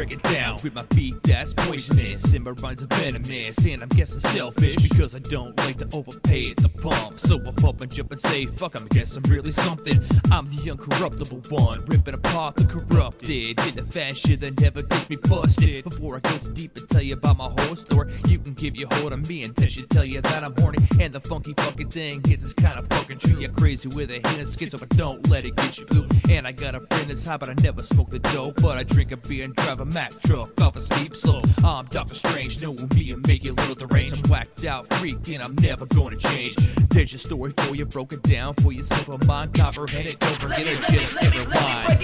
break it down. With my beat that's poisonous and my rhymes are venomous and I'm guessing selfish because I don't like to overpay at the pump. So I pump and jump and say fuck I'm guess I'm really something. I'm the uncorruptible one, ripping apart the corrupted. in the fashion that never gets me busted. Before I go too deep and tell you about my whole story, give your hold on me and then she tell you that I'm horny. And the funky fucking thing is it's kinda fucking true. You're crazy with a hint of schizo, but don't let it get you blue. And I got a brain that's high, but I never smoke the dope. But I drink a beer and drive a Mack truck off a steep slope. I'm Doctor Strange, know me and make you a little deranged. I'm whacked out freak and I'm never gonna change. There's your story for you, broken down for you, simple mind, comprehend. Don't forget it, just never mind.